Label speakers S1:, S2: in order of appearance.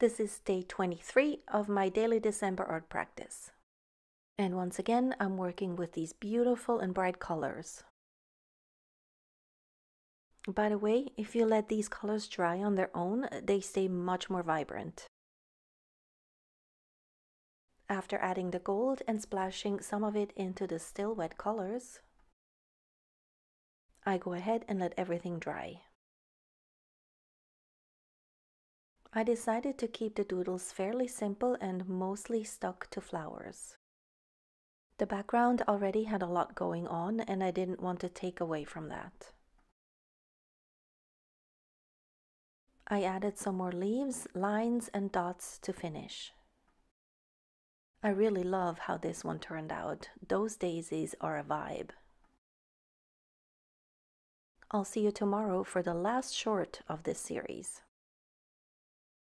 S1: This is day 23 of my daily December art practice. And once again, I'm working with these beautiful and bright colors. By the way, if you let these colors dry on their own, they stay much more vibrant. After adding the gold and splashing some of it into the still wet colors, I go ahead and let everything dry. I decided to keep the doodles fairly simple and mostly stuck to flowers. The background already had a lot going on and I didn't want to take away from that. I added some more leaves, lines and dots to finish. I really love how this one turned out. Those daisies are a vibe. I'll see you tomorrow for the last short of this series.